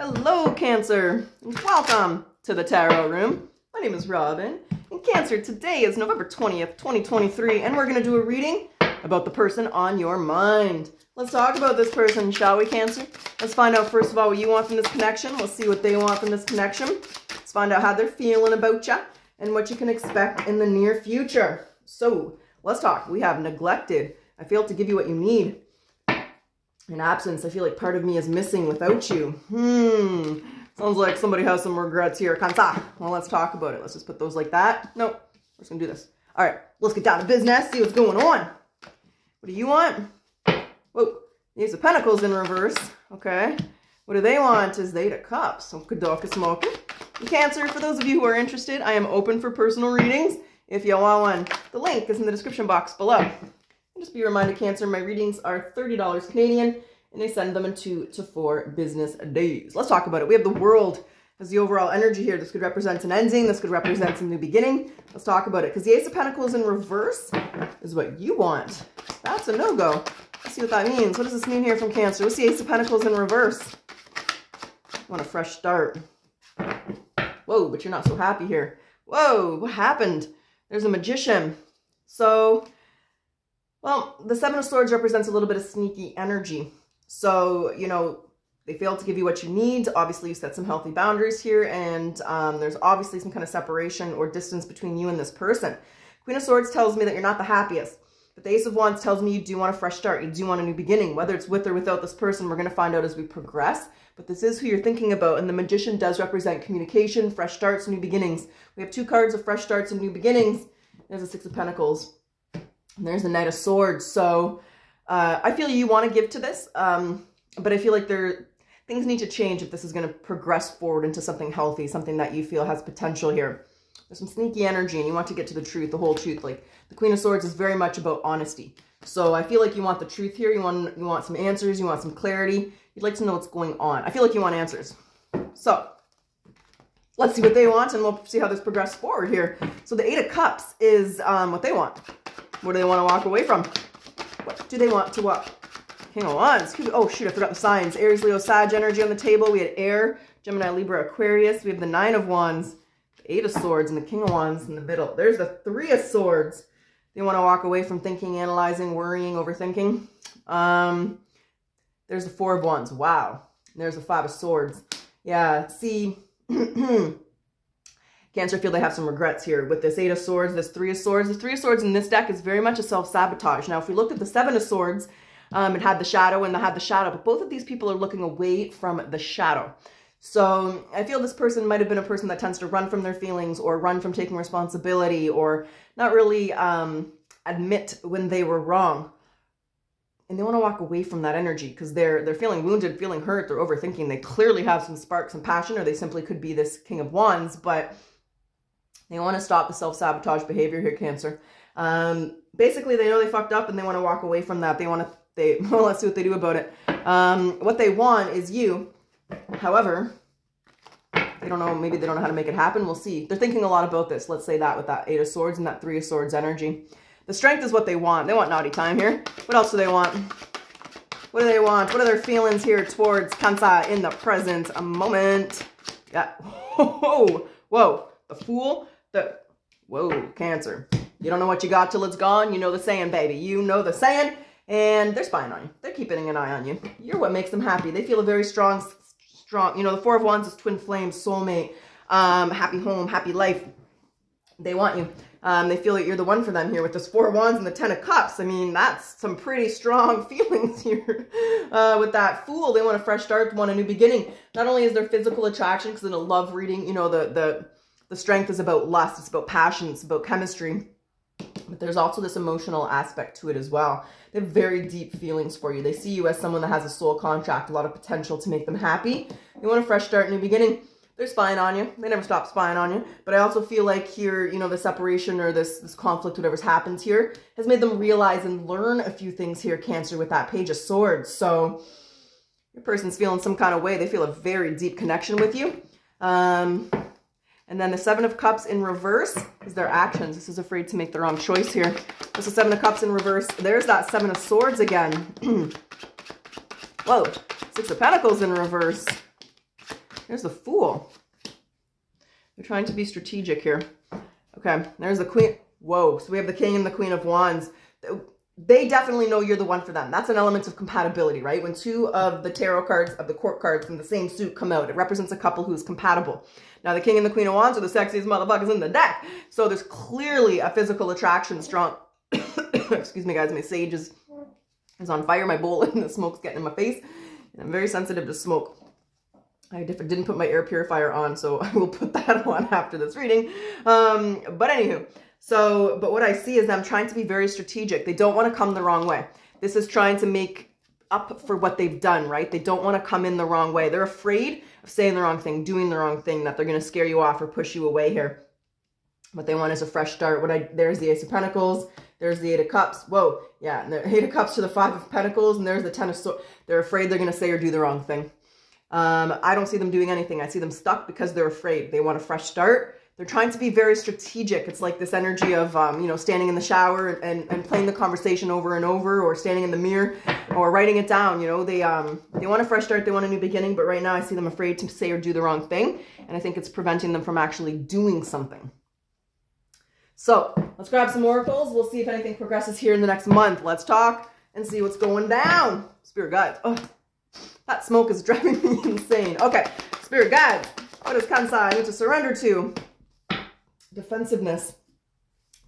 Hello, Cancer, welcome to the Tarot Room. My name is Robyn, and Cancer, today is November 20th, 2023, and we're going to do a reading about the person on your mind. Let's talk about this person, shall we, Cancer? Let's find out, first of all, what you want from this connection. Let's see what they want from this connection. Let's find out how they're feeling about you and what you can expect in the near future. So, let's talk. We have neglected. I failed to give you what you need in absence, I feel like part of me is missing without you. Hmm. Sounds like somebody has some regrets here. Cancer. Well, let's talk about it. Let's just put those like that. Nope. We're just to do this. All right. Let's get down to business. See what's going on. What do you want? Whoa. Ace of Pentacles in reverse. Okay. What do they want is Eight of Cups. So, Kadoka smoking. Cancer, for those of you who are interested, I am open for personal readings. If you want one, the link is in the description box below. And just be reminded, Cancer, my readings are $30 Canadian, and they send them in two to four business days. Let's talk about it. We have the world as the overall energy here. This could represent an ending. This could represent a new beginning. Let's talk about it. Because the Ace of Pentacles in reverse is what you want. That's a no-go. Let's see what that means. What does this mean here from Cancer? What's the Ace of Pentacles in reverse? You want a fresh start. Whoa, but you're not so happy here. Whoa, what happened? There's a magician. So well, the Seven of Swords represents a little bit of sneaky energy. So, you know, they failed to give you what you need. Obviously, you set some healthy boundaries here, and um, there's obviously some kind of separation or distance between you and this person. Queen of Swords tells me that you're not the happiest. But the Ace of Wands tells me you do want a fresh start. You do want a new beginning. Whether it's with or without this person, we're going to find out as we progress. But this is who you're thinking about. And the Magician does represent communication, fresh starts, new beginnings. We have two cards of fresh starts and new beginnings. There's a Six of Pentacles. There's the Knight of Swords. So uh, I feel you want to give to this, um, but I feel like there things need to change if this is going to progress forward into something healthy, something that you feel has potential here. There's some sneaky energy and you want to get to the truth, the whole truth. Like the Queen of Swords is very much about honesty. So I feel like you want the truth here. You want, you want some answers. You want some clarity. You'd like to know what's going on. I feel like you want answers. So let's see what they want and we'll see how this progresses forward here. So the Eight of Cups is um, what they want. What do they want to walk away from? What do they want to walk? Of Wands. Oh, shoot, I forgot the signs. Aries, Leo, Sag energy on the table. We had Air, Gemini, Libra, Aquarius. We have the Nine of Wands, the Eight of Swords, and the King of Wands in the middle. There's the Three of Swords. They want to walk away from thinking, analyzing, worrying, overthinking. Um, there's the Four of Wands. Wow. And there's the Five of Swords. Yeah, see... Cancer feel they have some regrets here with this Eight of Swords, this Three of Swords. The Three of Swords in this deck is very much a self-sabotage. Now, if we looked at the Seven of Swords, um, it had the shadow and it had the shadow, but both of these people are looking away from the shadow. So I feel this person might have been a person that tends to run from their feelings or run from taking responsibility or not really um, admit when they were wrong. And they want to walk away from that energy because they're they're feeling wounded, feeling hurt, they're overthinking. They clearly have some sparks and passion, or they simply could be this King of Wands, but they want to stop the self-sabotage behavior here, Cancer. Um, basically, they know they fucked up and they want to walk away from that. They want to, they, well, let's see what they do about it. Um, what they want is you. However, they don't know, maybe they don't know how to make it happen. We'll see. They're thinking a lot about this. Let's say that with that Eight of Swords and that Three of Swords energy. The strength is what they want. They want naughty time here. What else do they want? What do they want? What are their feelings here towards Cancer in the present a moment? Yeah. Whoa. Whoa. The Fool. The, whoa, Cancer. You don't know what you got till it's gone. You know the saying, baby. You know the saying. And they're spying on you. They're keeping an eye on you. You're what makes them happy. They feel a very strong, strong, you know, the Four of Wands is twin flame, soulmate, um, happy home, happy life. They want you. Um, they feel that you're the one for them here with this Four of Wands and the Ten of Cups. I mean, that's some pretty strong feelings here. Uh, with that Fool, they want a fresh start, want a new beginning. Not only is there physical attraction, because in a love reading, you know, the, the, the strength is about lust, it's about passion, it's about chemistry. But there's also this emotional aspect to it as well. They have very deep feelings for you. They see you as someone that has a soul contract, a lot of potential to make them happy. They want a fresh start, new beginning. They're spying on you. They never stop spying on you. But I also feel like here, you know, the separation or this, this conflict, whatever's happened here, has made them realize and learn a few things here, Cancer, with that Page of Swords. So your person's feeling some kind of way. They feel a very deep connection with you. Um, and then the Seven of Cups in reverse is their actions. This is afraid to make the wrong choice here. This is Seven of Cups in reverse. There's that Seven of Swords again. Whoa. Six of Pentacles in reverse. There's the Fool. They're trying to be strategic here. Okay, there's the Queen. Whoa, so we have the King and the Queen of Wands. They definitely know you're the one for them. That's an element of compatibility, right? When two of the tarot cards, of the court cards from the same suit come out, it represents a couple who's compatible. Now, the King and the Queen of Wands are the sexiest motherfuckers in the deck. So there's clearly a physical attraction strong. Excuse me, guys. My sage is, is on fire. My bowl and the smoke's getting in my face. And I'm very sensitive to smoke. I didn't put my air purifier on, so I will put that on after this reading. Um, but anywho, so, but what I see is them trying to be very strategic. They don't want to come the wrong way. This is trying to make up for what they've done, right? They don't want to come in the wrong way. They're afraid of saying the wrong thing, doing the wrong thing, that they're going to scare you off or push you away here. What they want is a fresh start. What I There's the Ace of Pentacles. There's the Eight of Cups. Whoa, yeah. And the Eight of Cups to the Five of Pentacles. And there's the Ten of Swords. They're afraid they're going to say or do the wrong thing. Um, I don't see them doing anything. I see them stuck because they're afraid. They want a fresh start. They're trying to be very strategic. It's like this energy of, um, you know, standing in the shower and, and playing the conversation over and over or standing in the mirror or writing it down. You know, they, um, they want a fresh start. They want a new beginning. But right now I see them afraid to say or do the wrong thing. And I think it's preventing them from actually doing something. So let's grab some oracles. We'll see if anything progresses here in the next month. Let's talk and see what's going down. Spirit guides. Oh, that smoke is driving me insane. Okay, spirit guides. What does Kansai need to surrender to? Defensiveness.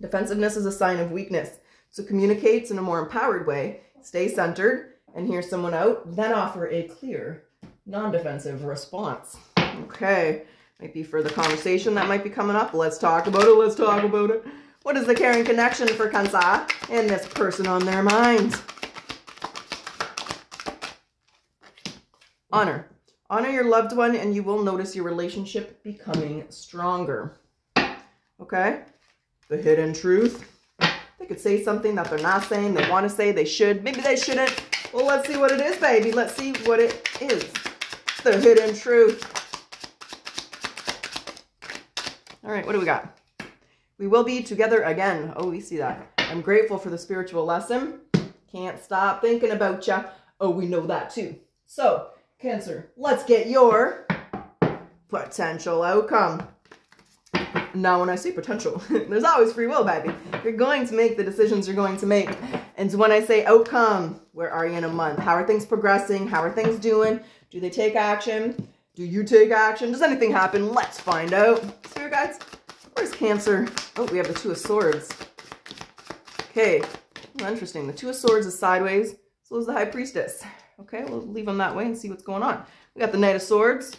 Defensiveness is a sign of weakness. So communicate in a more empowered way. Stay centered and hear someone out. Then offer a clear, non-defensive response. Okay, might be for the conversation that might be coming up. Let's talk about it. Let's talk about it. What is the caring connection for Cancer and this person on their minds? Honor. Honor your loved one and you will notice your relationship becoming stronger. Okay? The hidden truth. They could say something that they're not saying. They want to say they should. Maybe they shouldn't. Well, let's see what it is, baby. Let's see what it is. The hidden truth. All right, what do we got? We will be together again. Oh, we see that. I'm grateful for the spiritual lesson. Can't stop thinking about ya. Oh, we know that too. So, Cancer, let's get your potential outcome. Now, when I say potential, there's always free will, baby. You're going to make the decisions you're going to make. And when I say outcome, where are you in a month? How are things progressing? How are things doing? Do they take action? Do you take action? Does anything happen? Let's find out. Spirit guides, where's Cancer? Oh, we have the Two of Swords. Okay, interesting. The Two of Swords is sideways, so is the High Priestess. Okay, we'll leave them that way and see what's going on. We got the Knight of Swords.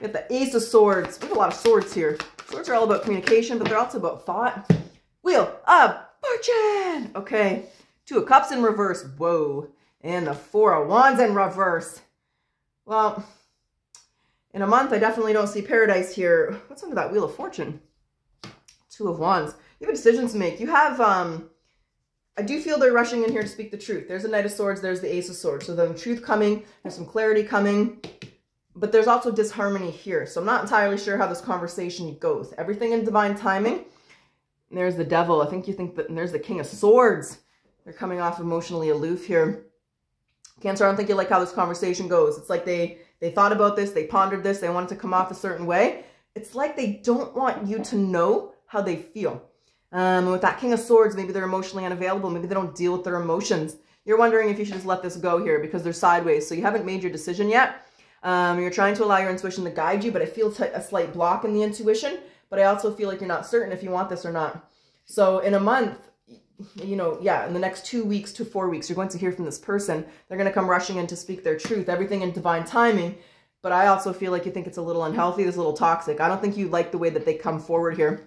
Got the Ace of Swords. We have a lot of swords here. Swords are all about communication, but they're also about thought. Wheel of Fortune. Okay, Two of Cups in reverse. Whoa. And the Four of Wands in reverse. Well, in a month, I definitely don't see paradise here. What's under that Wheel of Fortune? Two of Wands. You have a decision to make. You have um, I do feel they're rushing in here to speak the truth. There's a Knight of Swords, there's the Ace of Swords. So the truth coming, there's some clarity coming, but there's also disharmony here. So I'm not entirely sure how this conversation goes. Everything in divine timing. There's the devil. I think you think that, there's the King of Swords. They're coming off emotionally aloof here. Cancer, I don't think you like how this conversation goes. It's like they, they thought about this, they pondered this, they wanted to come off a certain way. It's like they don't want you to know how they feel. Um, with that King of Swords, maybe they're emotionally unavailable. Maybe they don't deal with their emotions. You're wondering if you should just let this go here because they're sideways. So you haven't made your decision yet. Um, you're trying to allow your intuition to guide you, but I feel a slight block in the intuition. But I also feel like you're not certain if you want this or not. So in a month, you know, yeah, in the next two weeks to four weeks, you're going to hear from this person. They're going to come rushing in to speak their truth, everything in divine timing. But I also feel like you think it's a little unhealthy, it's a little toxic. I don't think you like the way that they come forward here.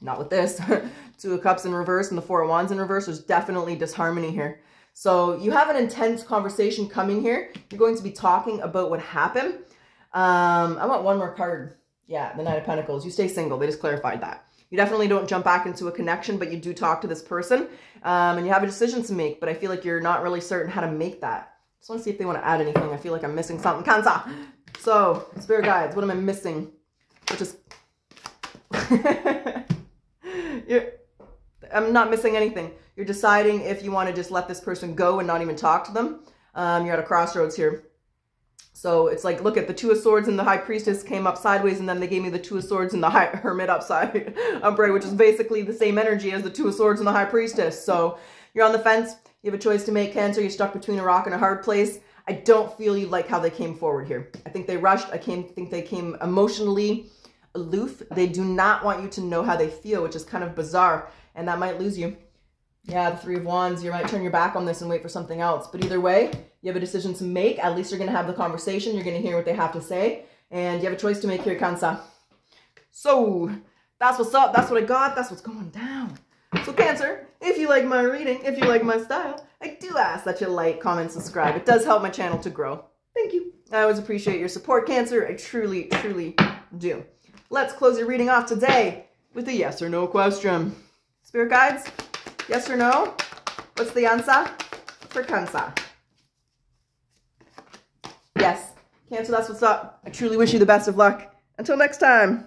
Not with this. Two of Cups in reverse and the Four of Wands in reverse. There's definitely disharmony here. So you have an intense conversation coming here. You're going to be talking about what happened. Um, I want one more card. Yeah, the Knight of Pentacles. You stay single. They just clarified that. You definitely don't jump back into a connection, but you do talk to this person. Um, and you have a decision to make, but I feel like you're not really certain how to make that. Just want to see if they want to add anything. I feel like I'm missing something. Cancer. So, Spirit Guides, what am I missing? Which is... I'm not missing anything. You're deciding if you want to just let this person go and not even talk to them. Um, you're at a crossroads here. So it's like, look at the Two of Swords and the High Priestess came up sideways, and then they gave me the Two of Swords and the High Hermit upside upright, which is basically the same energy as the Two of Swords and the High Priestess. So you're on the fence. You have a choice to make, Cancer. You're stuck between a rock and a hard place. I don't feel you like how they came forward here. I think they rushed. I came, think they came emotionally aloof. They do not want you to know how they feel, which is kind of bizarre, and that might lose you. Yeah, the Three of Wands, you might turn your back on this and wait for something else. But either way, you have a decision to make. At least you're going to have the conversation. You're going to hear what they have to say. And you have a choice to make here, Cancer. So, that's what's up. That's what I got. That's what's going down. So, Cancer, if you like my reading, if you like my style, I do ask that you like, comment, subscribe. It does help my channel to grow. Thank you. I always appreciate your support, Cancer. I truly, truly do. Let's close your reading off today with a yes or no question. Spirit guides, yes or no? What's the answer for Cancer? Yes. Cancer, that's what's up. I truly wish you the best of luck. Until next time.